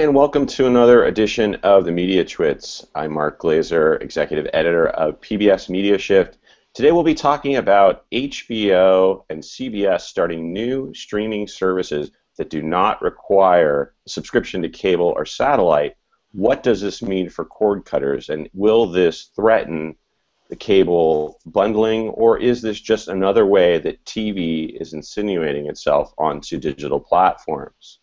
And welcome to another edition of the Media Twits. I'm Mark Glaser, executive editor of PBS Media Shift. Today we'll be talking about HBO and CBS starting new streaming services that do not require subscription to cable or satellite. What does this mean for cord cutters, and will this threaten the cable bundling, or is this just another way that TV is insinuating itself onto digital platforms?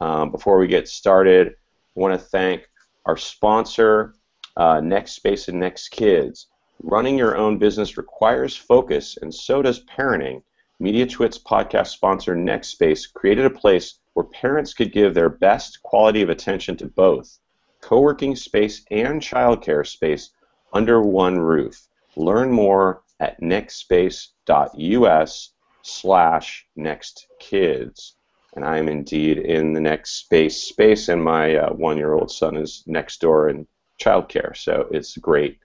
Um, before we get started, I want to thank our sponsor, uh, NextSpace and NextKids. Running your own business requires focus, and so does parenting. Media Twits podcast sponsor NextSpace created a place where parents could give their best quality of attention to both co working space and childcare space under one roof. Learn more at nextspace.us slash nextkids and I am indeed in the next space space, and my uh, one-year-old son is next door in childcare, so it's great,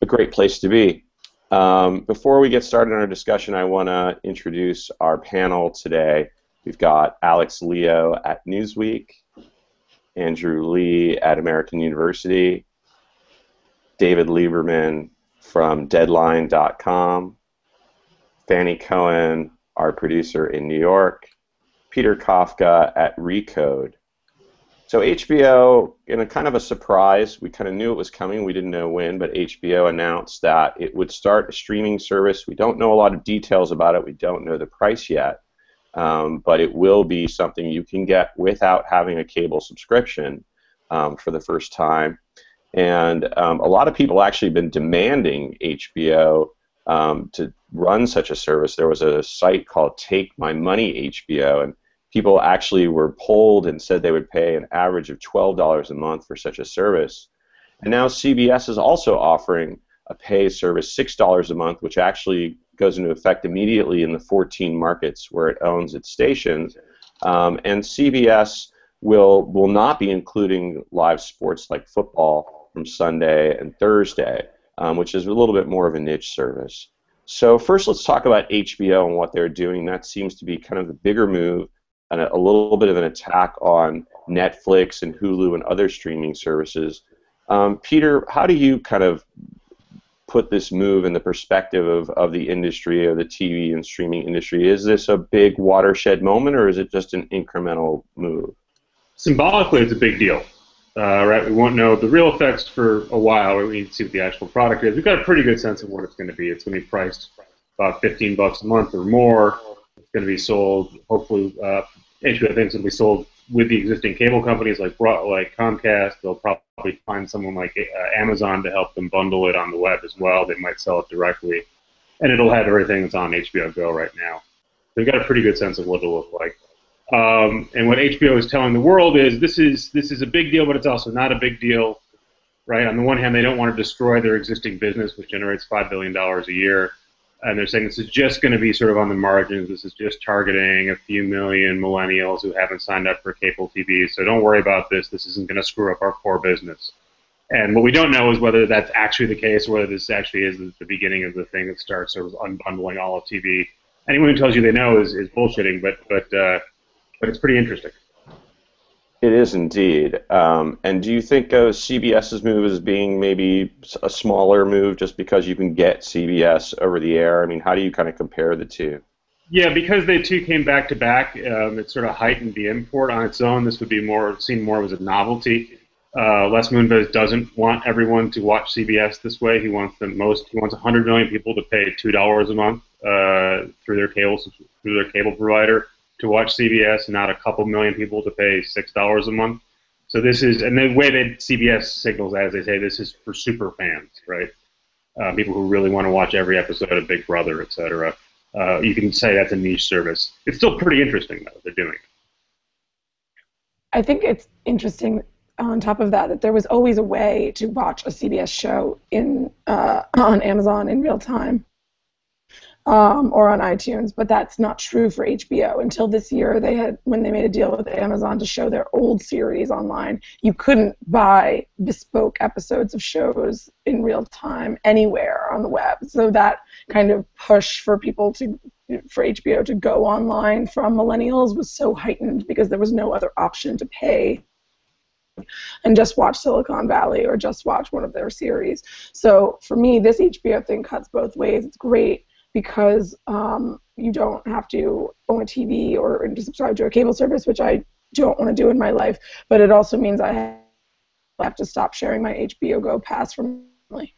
a great place to be. Um, before we get started on our discussion, I want to introduce our panel today. We've got Alex Leo at Newsweek, Andrew Lih at American University, David Lieberman from Deadline.com, Fannie Cohen, our producer in New York, Peter Kafka at Recode. So HBO, in a kind of a surprise, we kind of knew it was coming. We didn't know when, but HBO announced that it would start a streaming service. We don't know a lot of details about it. We don't know the price yet, um, but it will be something you can get without having a cable subscription um, for the first time. And um, a lot of people actually been demanding HBO um, to run such a service. There was a site called Take My Money HBO, and people actually were polled and said they would pay an average of $12 a month for such a service. And now CBS is also offering a pay service $6 a month, which actually goes into effect immediately in the 14 markets where it owns its stations. Um, and CBS will will not be including live sports like football from Sunday and Thursday, um, which is a little bit more of a niche service. So first, let's talk about HBO and what they're doing. That seems to be kind of the bigger move a, a little bit of an attack on Netflix and Hulu and other streaming services. Um, Peter, how do you kind of put this move in the perspective of, of the industry, of the TV and streaming industry? Is this a big watershed moment, or is it just an incremental move? Symbolically, it's a big deal. Uh, right, we won't know the real effects for a while. We need to see what the actual product is. We've got a pretty good sense of what it's going to be. It's going to be priced about 15 bucks a month or more. It's going to be sold, hopefully, uh, HBO thinks it'll be sold with the existing cable companies like like Comcast. They'll probably find someone like uh, Amazon to help them bundle it on the web as well. They might sell it directly, and it'll have everything that's on HBO Go right now. They've got a pretty good sense of what it'll look like. Um, and what HBO is telling the world is this is this is a big deal, but it's also not a big deal, right? On the one hand, they don't want to destroy their existing business, which generates five billion dollars a year and they're saying this is just going to be sort of on the margins. This is just targeting a few million millennials who haven't signed up for cable TV. So don't worry about this. This isn't going to screw up our core business. And what we don't know is whether that's actually the case, whether this actually is the beginning of the thing that starts sort of unbundling all of TV. Anyone who tells you they know is, is bullshitting, but but uh, but it's pretty interesting. It is indeed. Um, and do you think of CBS's move as being maybe a smaller move just because you can get CBS over the air? I mean, how do you kind of compare the two? Yeah, because they two came back to back, um, it sort of heightened the import on its own. This would be more seen more as a novelty. Uh, Les Moonves doesn't want everyone to watch CBS this way. He wants the most. He wants 100 million people to pay two dollars a month uh, through their cable through their cable provider to watch CBS, not a couple million people to pay six dollars a month. So this is, and the way that CBS signals as they say this is for super fans, right? Uh, people who really want to watch every episode of Big Brother, etc. Uh, you can say that's a niche service. It's still pretty interesting though they're doing. I think it's interesting on top of that that there was always a way to watch a CBS show in uh, on Amazon in real time um, or on iTunes, but that's not true for HBO. Until this year, they had when they made a deal with Amazon to show their old series online, you couldn't buy bespoke episodes of shows in real time anywhere on the web. So that kind of push for people to for HBO to go online from millennials was so heightened because there was no other option to pay and just watch Silicon Valley or just watch one of their series. So for me, this HBO thing cuts both ways. It's great because um, you don't have to own a TV or to subscribe to a cable service, which I don't want to do in my life. But it also means I have to stop sharing my HBO Go pass from family.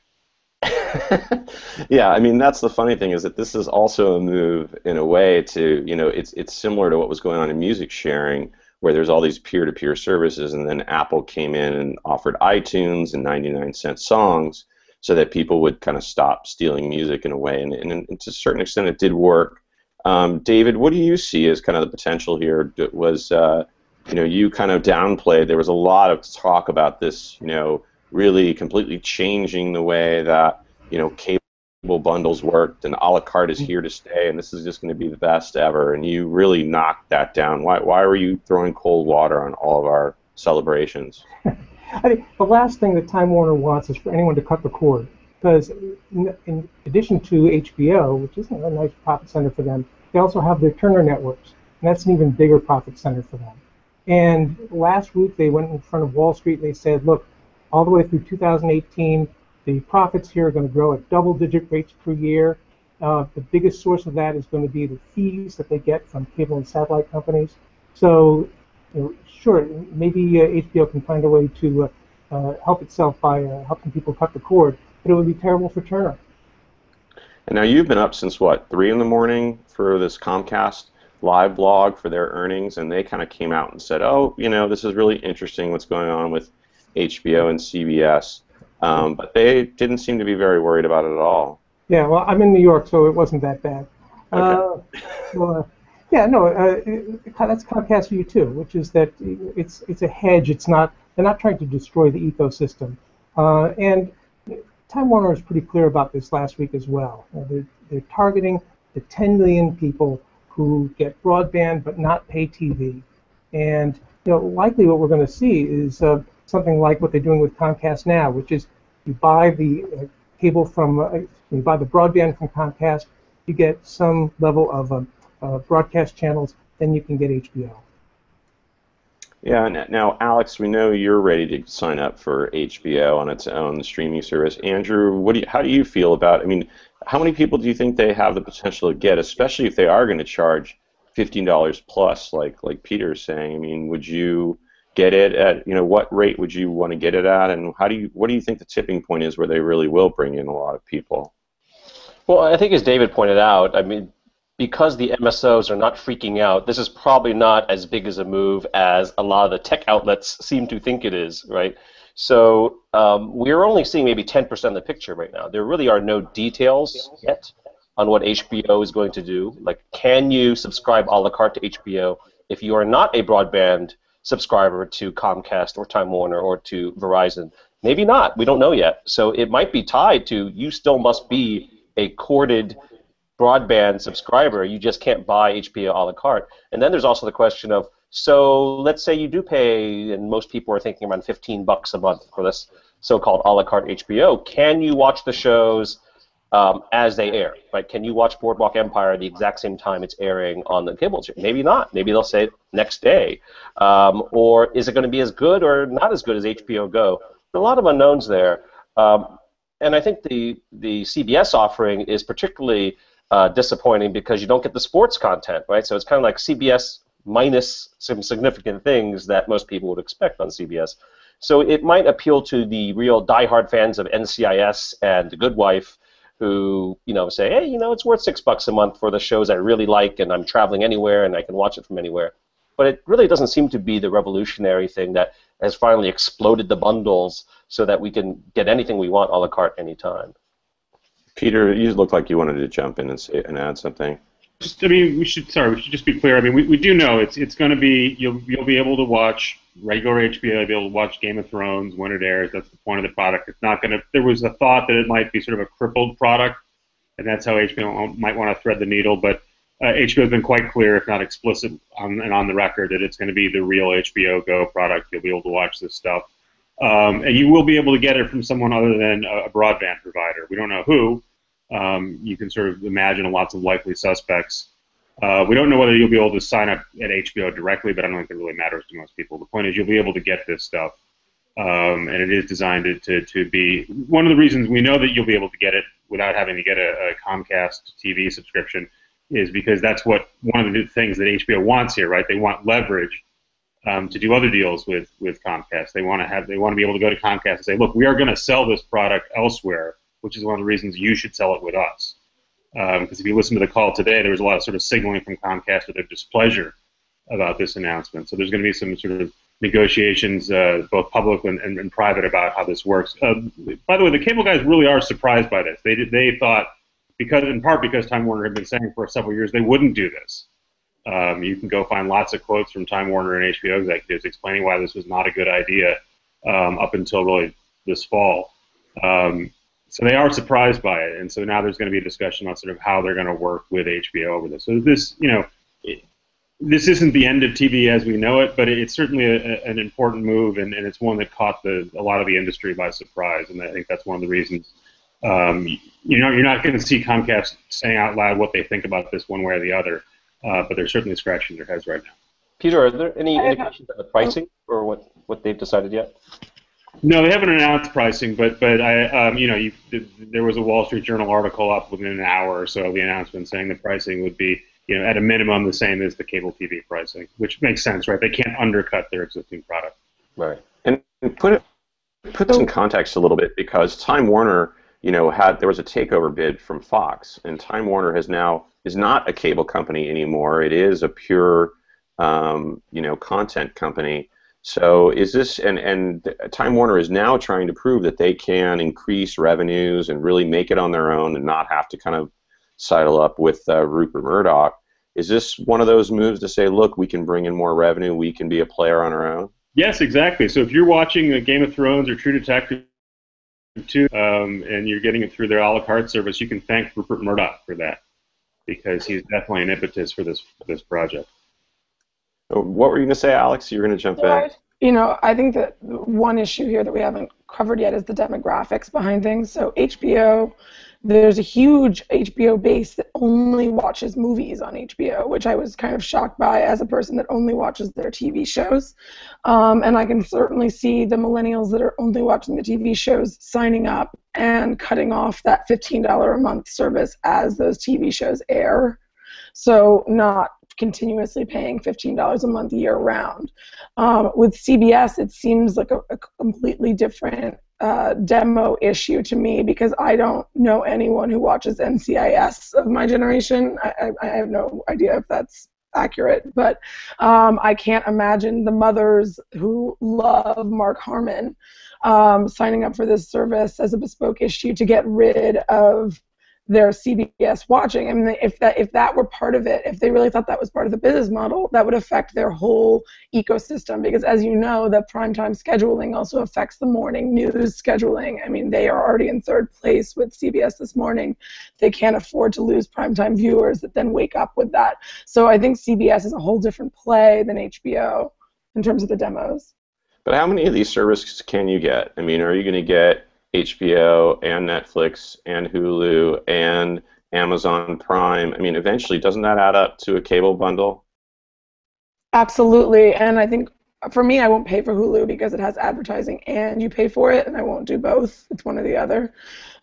yeah, I mean that's the funny thing is that this is also a move in a way to you know it's it's similar to what was going on in music sharing where there's all these peer-to-peer services and then Apple came in and offered iTunes and 99 cent songs so that people would kind of stop stealing music in a way and, and, and to a certain extent it did work. Um, David, what do you see as kind of the potential here? Was uh, you know you kind of downplayed there was a lot of talk about this you know really completely changing the way that you know cable bundles worked and a la carte is here to stay and this is just going to be the best ever and you really knocked that down why, why were you throwing cold water on all of our celebrations i think the last thing that time warner wants is for anyone to cut the cord because in, in addition to hbo which isn't a nice profit center for them they also have their turner networks and that's an even bigger profit center for them and last week they went in front of wall street and they said look all the way through 2018. The profits here are going to grow at double-digit rates per year. Uh, the biggest source of that is going to be the fees that they get from cable and satellite companies. So, sure, maybe uh, HBO can find a way to uh, uh, help itself by uh, helping people cut the cord, but it would be terrible for Turner. And now you've been up since what, three in the morning for this Comcast live blog for their earnings, and they kind of came out and said, "Oh, you know, this is really interesting. What's going on with HBO and CBS, um, but they didn't seem to be very worried about it at all. Yeah, well, I'm in New York, so it wasn't that bad. Okay. Uh, well, uh, yeah, no, uh, it, that's Comcast View too, which is that it's it's a hedge. It's not they're not trying to destroy the ecosystem, uh, and Time Warner was pretty clear about this last week as well. Uh, they're, they're targeting the 10 million people who get broadband but not pay TV, and you know likely what we're going to see is uh, something like what they're doing with Comcast now, which is you buy the uh, cable from, uh, you buy the broadband from Comcast, you get some level of um, uh, broadcast channels, then you can get HBO. Yeah, now Alex, we know you're ready to sign up for HBO on its own streaming service. Andrew, what do you, how do you feel about? I mean, how many people do you think they have the potential to get, especially if they are going to charge fifteen dollars plus, like like Peter's saying? I mean, would you get it at you know what rate would you want to get it at and how do you what do you think the tipping point is where they really will bring in a lot of people well i think as david pointed out i mean because the msos are not freaking out this is probably not as big as a move as a lot of the tech outlets seem to think it is right so um, we're only seeing maybe 10% of the picture right now there really are no details yet on what hbo is going to do like can you subscribe a la carte to hbo if you are not a broadband subscriber to Comcast or Time Warner or to Verizon. Maybe not. We don't know yet. So it might be tied to you still must be a corded broadband subscriber. You just can't buy HBO a la carte. And then there's also the question of so let's say you do pay, and most people are thinking around 15 bucks a month for this so-called a la carte HBO. Can you watch the shows um, as they air, right? Can you watch Boardwalk Empire the exact same time it's airing on the cable channel? Maybe not. Maybe they'll say next day. Um, or is it going to be as good or not as good as HBO Go? There are a lot of unknowns there. Um, and I think the, the CBS offering is particularly uh, disappointing because you don't get the sports content, right? So it's kind of like CBS minus some significant things that most people would expect on CBS. So it might appeal to the real diehard fans of NCIS and The Good Wife who you know say, hey, you know, it's worth six bucks a month for the shows I really like, and I'm traveling anywhere and I can watch it from anywhere. But it really doesn't seem to be the revolutionary thing that has finally exploded the bundles so that we can get anything we want a la carte anytime. Peter, you look like you wanted to jump in and say and add something. Just, I mean, we should. Sorry, we should just be clear. I mean, we, we do know it's it's going to be you'll you'll be able to watch regular HBO, you'll be able to watch Game of Thrones when it airs. That's the point of the product. It's not going to. There was a thought that it might be sort of a crippled product, and that's how HBO might want to thread the needle. But uh, HBO has been quite clear, if not explicit, on, and on the record, that it's going to be the real HBO Go product. You'll be able to watch this stuff, um, and you will be able to get it from someone other than a, a broadband provider. We don't know who. Um, you can sort of imagine lots of likely suspects. Uh, we don't know whether you'll be able to sign up at HBO directly, but I don't think it really matters to most people. The point is you'll be able to get this stuff um, and it is designed to, to, to be one of the reasons we know that you'll be able to get it without having to get a, a Comcast TV subscription is because that's what one of the things that HBO wants here, right? They want leverage um, to do other deals with with Comcast. They want to have they want to be able to go to Comcast and say, look, we are going to sell this product elsewhere, which is one of the reasons you should sell it with us. Because um, if you listen to the call today, there was a lot of sort of signaling from Comcast of their displeasure about this announcement. So there's going to be some sort of negotiations, uh, both public and, and, and, private, about how this works. Uh, by the way, the cable guys really are surprised by this. They they thought because in part because Time Warner had been saying for several years they wouldn't do this. Um, you can go find lots of quotes from Time Warner and HBO executives explaining why this was not a good idea um, up until really this fall. Um, so they are surprised by it, and so now there's going to be a discussion on sort of how they're going to work with HBO over this. So this, you know, this isn't the end of TV as we know it, but it's certainly a, an important move, and, and it's one that caught the, a lot of the industry by surprise, and I think that's one of the reasons. Um, you know, you're not going to see Comcast saying out loud what they think about this one way or the other uh, but they're certainly scratching their heads right now. Peter, are there any indications of the pricing or what, what they've decided yet? No, they haven't announced pricing, but but I um, you know you, there was a Wall Street Journal article up within an hour or so of the announcement saying the pricing would be you know at a minimum the same as the cable TV pricing, which makes sense, right? They can't undercut their existing product. Right. And put it put this in context a little bit because Time Warner you know had there was a takeover bid from Fox, and Time Warner has now is not a cable company anymore. It is a pure, um, you know, content company. So is this and and Time Warner is now trying to prove that they can increase revenues and really make it on their own and not have to kind of sidle up with uh, Rupert Murdoch. Is this one of those moves to say, look, we can bring in more revenue, we can be a player on our own? Yes, exactly. So if you're watching a Game of Thrones or True Detective 2, um, and you're getting it through their a la carte service, you can thank Rupert Murdoch for that because he's definitely an impetus for this for this project. Oh, what were you going to say, Alex? You're going to jump in. You know, I think that one issue here that we haven't covered yet is the demographics behind things. So HBO there's a huge HBO base that only watches movies on HBO, which I was kind of shocked by as a person that only watches their TV shows. Um, and I can certainly see the millennials that are only watching the TV shows signing up and cutting off that $15 a month service as those TV shows air. So, not continuously paying $15 a month year round. Um, with CBS, it seems like a, a completely different uh, demo issue to me because I don't know anyone who watches NCIS of my generation. I, I, have no idea if that's accurate, but um, I can't imagine the mothers who love Mark Harmon um, signing up for this service as a bespoke issue to get rid of their CBS watching. I mean, if that if that were part of it, if they really thought that was part of the business model, that would affect their whole ecosystem. Because as you know, the primetime scheduling also affects the morning news scheduling. I mean, they are already in third place with CBS this morning. They can't afford to lose primetime viewers that then wake up with that. So I think CBS is a whole different play than HBO in terms of the demos. But how many of these services can you get? I mean, are you going to get HBO and Netflix and Hulu and Amazon Prime. I mean, eventually, doesn't that add up to a cable bundle? Absolutely. And I think for me, I won't pay for Hulu because it has advertising and you pay for it, and I won't do both. It's one or the other.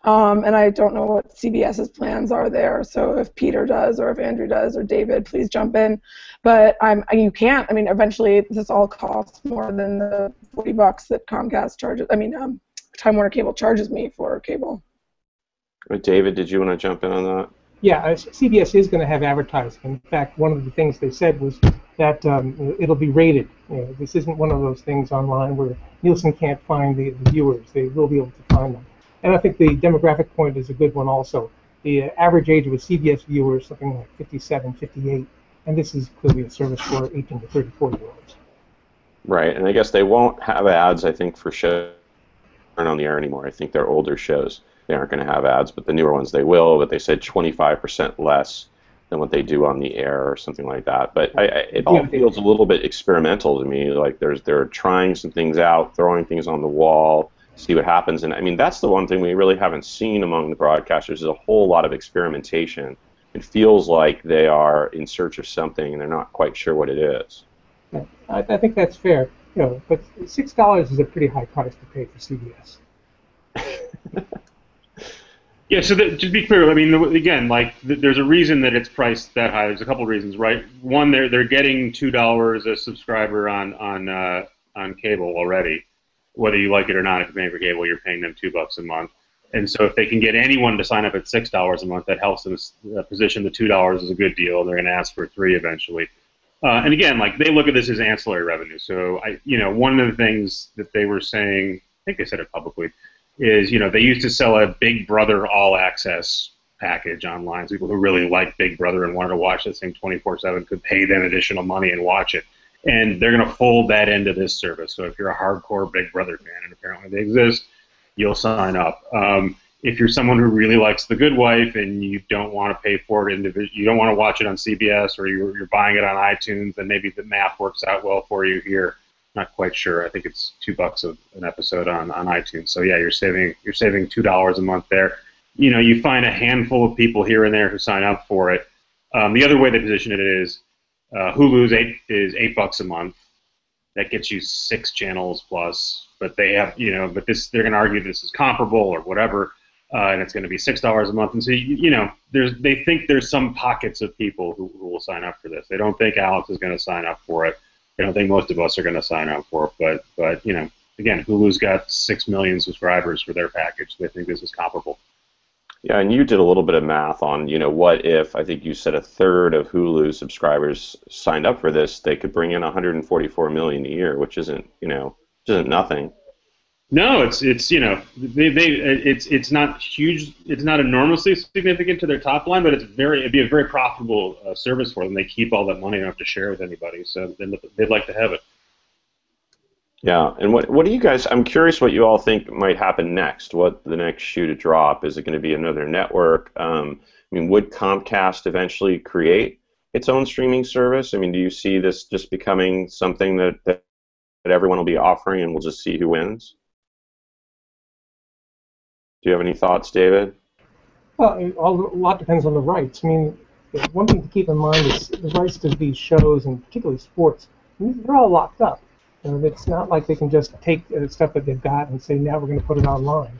Um, and I don't know what CBS's plans are there. So if Peter does, or if Andrew does, or David, please jump in. But I'm, you can't. I mean, eventually, this all costs more than the 40 bucks that Comcast charges. I mean, um, Time Warner Cable charges me for cable. David, did you want to jump in on that? Yeah, CBS is going to have advertising. In fact, one of the things they said was that um, it'll be rated. You know, this isn't one of those things online where Nielsen can't find the, the, viewers. They will be able to find them. And I think the demographic point is a good one also. The uh, average age of a CBS viewer is something like 57, 58, and this is clearly a service for 18 to 34 year olds. Right, and I guess they won't have ads, I think, for shows aren't on the air anymore. I think they're older shows. They aren't going to have ads, but the newer ones they will. But they said 25% less than what they do on the air or something like that. But I, I, it all feels a little bit experimental to me. Like there's they're trying some things out, throwing things on the wall, see what happens. And I mean that's the one thing we really haven't seen among the broadcasters is a whole lot of experimentation. It feels like they are in search of something and they're not quite sure what it is. I, I think that's fair. You know, but six dollars is a pretty high price to pay for CBS. Yeah, so that, to be clear, I mean, again, like there's a reason that it's priced that high. There's a couple reasons, right? One, they're they're getting two dollars a subscriber on on uh, on cable already, whether you like it or not. If you're paying for cable, you're paying them two bucks a month. And so, if they can get anyone to sign up at six dollars a month, that helps them uh, position the two dollars as a good deal. They're going to ask for three eventually. Uh, and again, like they look at this as ancillary revenue. So, I, you know, one of the things that they were saying, I think they said it publicly, is you know they used to sell a Big Brother All Access package online. So people who really liked Big Brother and wanted to watch this thing 24/7 could pay them additional money and watch it. And they're going to fold that into this service. So if you're a hardcore Big Brother fan, and apparently they exist, you'll sign up. Um, if you're someone who really likes The Good Wife and you don't want to pay for it individually, you don't want to watch it on CBS or you're, you're buying it on iTunes, then maybe the math works out well for you here not quite sure. I think it's two bucks of an episode on, on iTunes. So yeah, you're saving you're saving two dollars a month there. You know, you find a handful of people here and there who sign up for it. Um, the other way they position it is uh, Hulu's eight is eight bucks a month. That gets you six channels plus, but they have you know, but this they're going to argue this is comparable or whatever, uh, and it's going to be six dollars a month. And so you, you know, there's they think there's some pockets of people who, who will sign up for this. They don't think Alex is going to sign up for it. They don't think most of us are going to sign up for it, but but you know, again, Hulu's got six million subscribers for their package. They think this is comparable. Yeah, and you did a little bit of math on, you know, what if I think you said a third of Hulu subscribers signed up for this, they could bring in 144 million a year, which isn't, you know, which isn't nothing. No, it's it's you know they, they it's it's not huge. It's not enormously significant to their top line, but it's very it'd be a very profitable uh, service for them. They keep all that money, don't have to share with anybody, so they'd like to have it. Yeah, and what what do you guys? I'm curious what you all think might happen next. What the next shoe to drop? Is it going to be another network? Um, I mean, would Comcast eventually create its own streaming service? I mean, do you see this just becoming something that that, that everyone will be offering, and we'll just see who wins? Do you have any thoughts, David? Well, a lot depends on the rights. I mean, one thing to keep in mind is the rights to these shows, and particularly sports, they're all locked up. Know, it's not like they can just take the stuff that they've got and say, now we're going to put it online.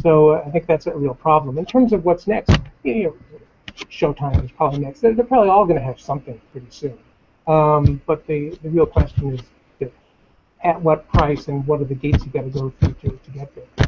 So uh, I think that's a real problem. In terms of what's next, you know, Showtime is probably next. They're, they're probably all going to have something pretty soon. Um, but the, the real question is at what price and what are the gates you got to go through to, to get there.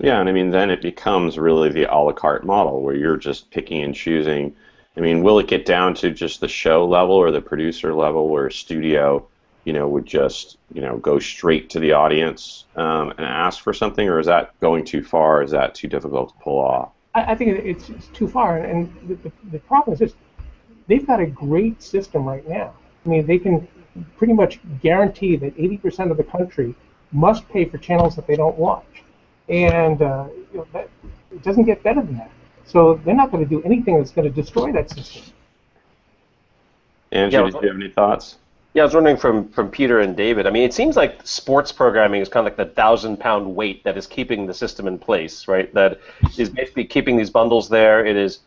Yeah, and I mean, then it becomes really the a la carte model where you're just picking and choosing. I mean, will it get down to just the show level or the producer level where a studio, you know, would just, you know, go straight to the audience um, and ask for something, or is that going too far? Is that too difficult to pull off? I, I think it's, it's, too far, and the, the, the problem is this: they've got a great system right now. I mean, they can pretty much guarantee that 80% of the country must pay for channels that they don't watch and uh, you know, that, it doesn't get better than that. So they're not going to do anything that's going to destroy that system. Andrew, yeah, did you have any thoughts? Yeah, I was wondering from, from Peter and David. I mean, it seems like sports programming is kind of like the thousand pound weight that is keeping the system in place, right? That is basically keeping these bundles there. It is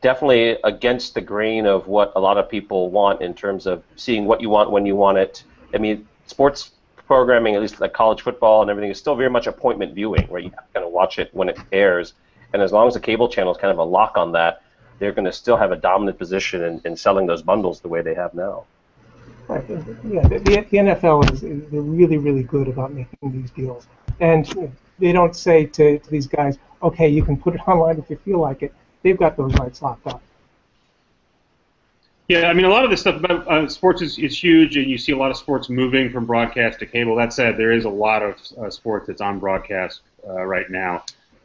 definitely against the grain of what a lot of people want in terms of seeing what you want when you want it. I mean, sports programming, at least like college football and everything, is still very much appointment viewing, where you have to kind of watch it when it airs. And as long as the cable channel is kind of a lock on that, they're going to still have a dominant position in, in selling those bundles the way they have now. Right. Yeah, the, the NFL is, is they're really, really good about making these deals. And they don't say to, to these guys, okay, you can put it online if you feel like it. They've got those rights locked up. Yeah, I mean, a lot of this stuff about uh, sports is, is huge, and you see a lot of sports moving from broadcast to cable. That said, there is a lot of uh, sports that's on broadcast uh, right now.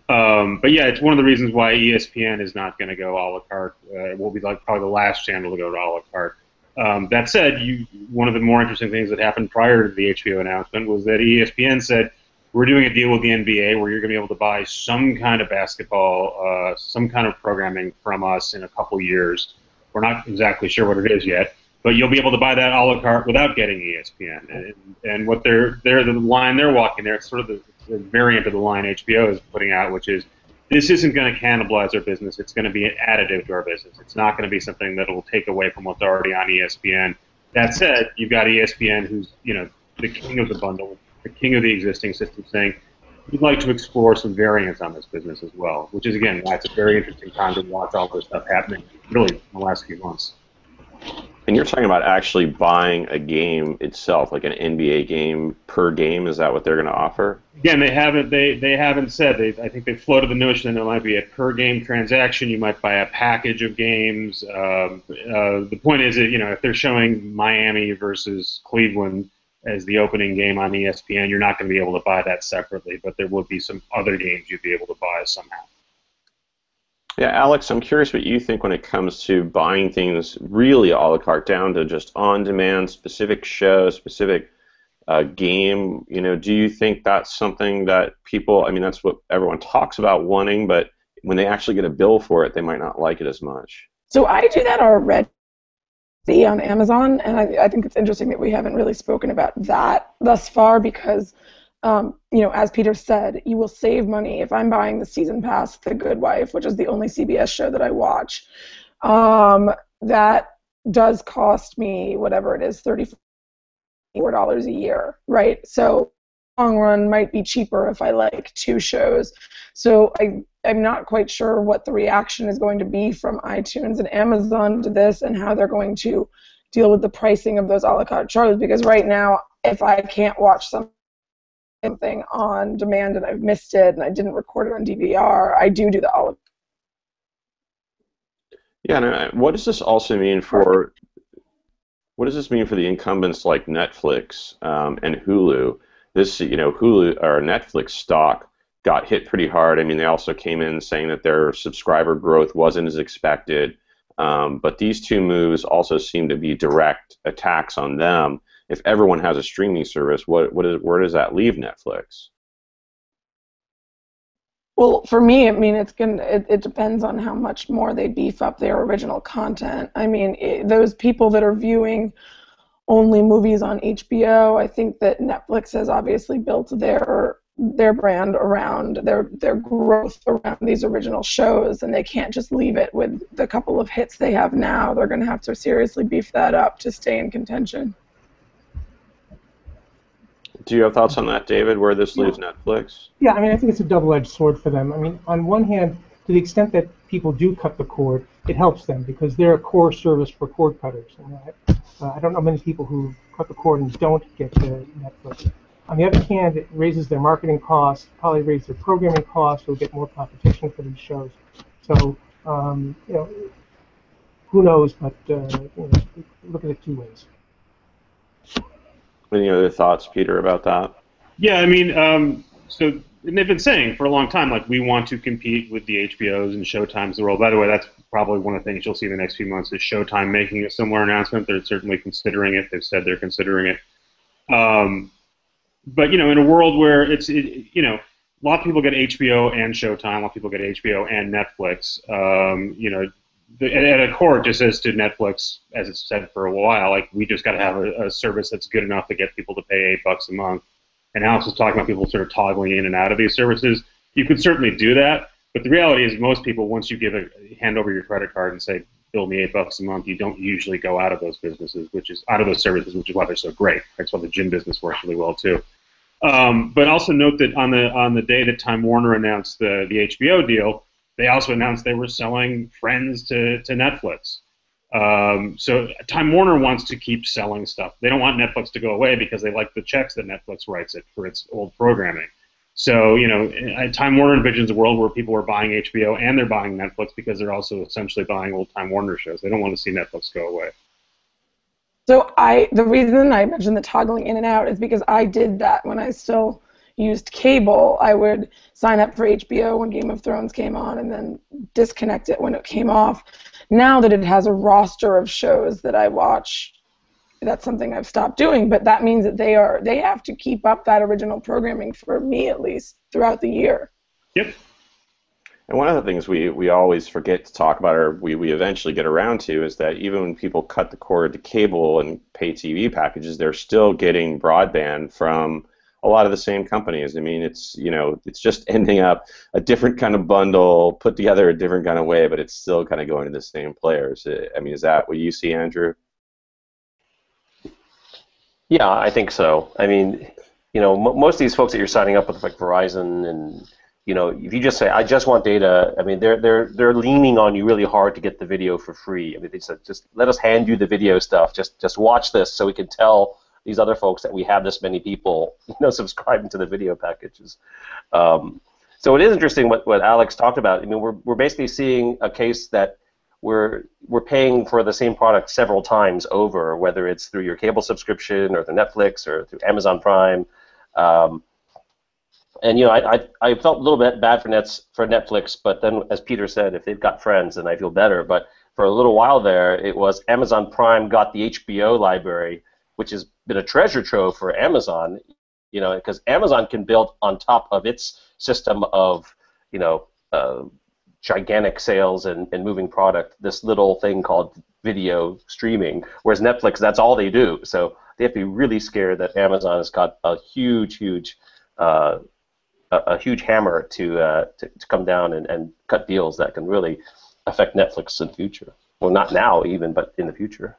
Um, but yeah, it's one of the reasons why ESPN is not going to go a la carte. Uh, it will be like probably the last channel to go to a la carte. Um, that said, you, one of the more interesting things that happened prior to the HBO announcement was that ESPN said we're doing a deal with the NBA where you're going to be able to buy some kind of basketball, uh, some kind of programming from us in a couple years. We're not exactly sure what it is yet, but you'll be able to buy that a la carte without getting ESPN. And, and what they're they're the line they're walking there. It's sort of the, the variant of the line HBO is putting out, which is this isn't going to cannibalize our business. It's going to be an additive to our business. It's not going to be something that will take away from what's already on ESPN. That said, you've got ESPN, who's you know the king of the bundle, the king of the existing system, saying we'd like to explore some variants on this business as well. Which is again, that's a very interesting time to watch all this stuff happening. Really, in the last few months. And you're talking about actually buying a game itself, like an NBA game per game. Is that what they're going to offer? Again, they haven't they, they haven't said. They, I think they floated the notion that there might be a per game transaction. You might buy a package of games. Um, uh, the point is that you know if they're showing Miami versus Cleveland as the opening game on ESPN, you're not going to be able to buy that separately. But there would be some other games you'd be able to buy somehow. Yeah, Alex, I'm curious what you think when it comes to buying things really a la carte down to just on-demand, specific show, specific uh, game. You know, do you think that's something that people? I mean, that's what everyone talks about wanting, but when they actually get a bill for it, they might not like it as much. So I do that already on Amazon, and I, I think it's interesting that we haven't really spoken about that thus far because um, you know, as Peter said, you will save money if I'm buying the season pass, The Good Wife, which is the only CBS show that I watch. Um, that does cost me whatever it is, thirty-four dollars a year, right? So long run might be cheaper if I like two shows. So I I'm not quite sure what the reaction is going to be from iTunes and Amazon to this and how they're going to deal with the pricing of those a la carte shows because right now if I can't watch something on demand and I've missed it and I didn't record it on DVR, I do do the olive. Yeah, and uh, what does this also mean for what does this mean for the incumbents like Netflix um, and Hulu? This, you know, Hulu or Netflix stock got hit pretty hard. I mean, they also came in saying that their subscriber growth wasn't as expected. Um, but these two moves also seem to be direct attacks on them if everyone has a streaming service, what what is where does that leave Netflix? Well, for me, I mean, it's gonna. It, it depends on how much more they beef up their original content. I mean, it, those people that are viewing only movies on HBO, I think that Netflix has obviously built their their brand around their their growth around these original shows, and they can't just leave it with the couple of hits they have now. They're going to have to seriously beef that up to stay in contention. Do you have thoughts on that, David? Where this leaves yeah. Netflix? Yeah, I mean, I think it's a double-edged sword for them. I mean, on one hand, to the extent that people do cut the cord, it helps them because they're a core service for cord cutters. And I, uh, I don't know many people who cut the cord and don't get to Netflix. On the other hand, it raises their marketing costs, probably raises their programming costs, they'll get more competition for these shows. So, um, you know, who knows, but uh, you know, look at it two ways. Any other thoughts, Peter, about that? Yeah, I mean, um, so they've been saying for a long time, like we want to compete with the HBOs and Showtimes the world. By the way, that's probably one of the things you'll see in the next few months is Showtime making a similar announcement. They're certainly considering it. They've said they're considering it. Um, but you know, in a world where it's it, you know, a lot of people get HBO and Showtime. A lot of people get HBO and Netflix. Um, you know, the, at a core, just as to Netflix, as it's said for a while, like we just got to have a, a, service that's good enough to get people to pay eight bucks a month. And Alex was talking about people sort of toggling in and out of these services. You could certainly do that, but the reality is most people, once you give a hand over your credit card and say, "Bill me eight bucks a month," you don't usually go out of those businesses, which is out of those services, which is why they're so great. That's why the gym business works really well too. Um, but also note that on the on the day that Time Warner announced the the HBO deal, they also announced they were selling Friends to, to Netflix. Um, so Time Warner wants to keep selling stuff. They don't want Netflix to go away because they like the checks that Netflix writes it for its old programming. So you know, Time Warner envisions a world where people are buying HBO and they're buying Netflix because they're also essentially buying old Time Warner shows. They don't want to see Netflix go away. So I, the reason I mentioned the toggling in and out is because I did that when I still used cable, I would sign up for HBO when Game of Thrones came on and then disconnect it when it came off. Now that it has a roster of shows that I watch, that's something I've stopped doing, but that means that they are they have to keep up that original programming for me at least throughout the year. Yep. And one of the things we, we always forget to talk about, or we, we eventually get around to, is that even when people cut the cord to cable and pay TV packages, they're still getting broadband from a lot of the same companies. I mean, it's you know, it's just ending up a different kind of bundle put together a different kind of way, but it's still kind of going to the same players. I mean, is that what you see, Andrew? Yeah, I think so. I mean, you know, m- most of these folks that you're signing up with, like Verizon, and you know, if you just say, "I just want data," I mean, they're they're they're leaning on you really hard to get the video for free. I mean, they said, "Just let us hand you the video stuff. Just just watch this, so we can tell these other folks that we have this many people, you know, subscribing to the video packages." Um, so it is interesting what, what Alex talked about. I mean, we're we're basically seeing a case that we're we're paying for the same product several times over, whether it's through your cable subscription or through Netflix or through Amazon Prime. Um, and you know, I, I, I felt a little bit bad for Nets for Netflix, but then as Peter said, if they've got friends, then I feel better. But for a little while there, it was Amazon Prime got the HBO library, which has been a treasure trove for Amazon. You know, because Amazon can build on top of its system of you know. Uh, gigantic sales and, and moving product this little thing called video streaming whereas netflix that's all they do so they have to be really scared that amazon has got a huge huge uh, a, a, huge hammer to, uh, to, to come down and, and cut deals that can really affect netflix in the future well not now even but in the future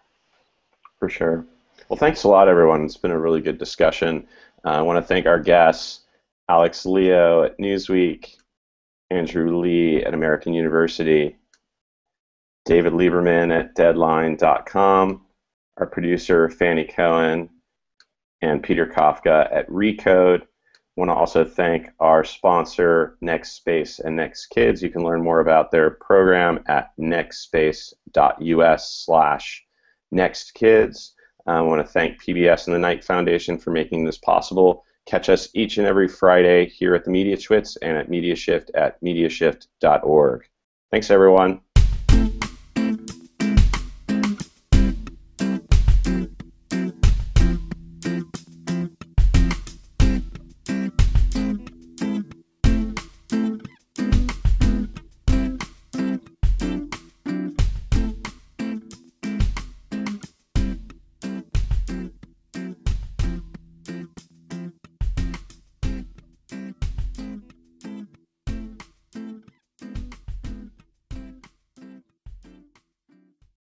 for sure well thanks a lot everyone it's been a really good discussion uh, i want to thank our guests alex leo at newsweek Andrew Lih at American University, David Lieberman at Deadline.com, our producer Fannie Cohen, and Peter Kafka at Recode. I want to also thank our sponsor, NextSpace and NextKids. You can learn more about their program at nextspace.us slash nextkids. Uh, I want to thank PBS and the Knight Foundation for making this possible. Catch us each and every Friday here at the Media Twits and at MediaShift at mediashift.org. Thanks, everyone.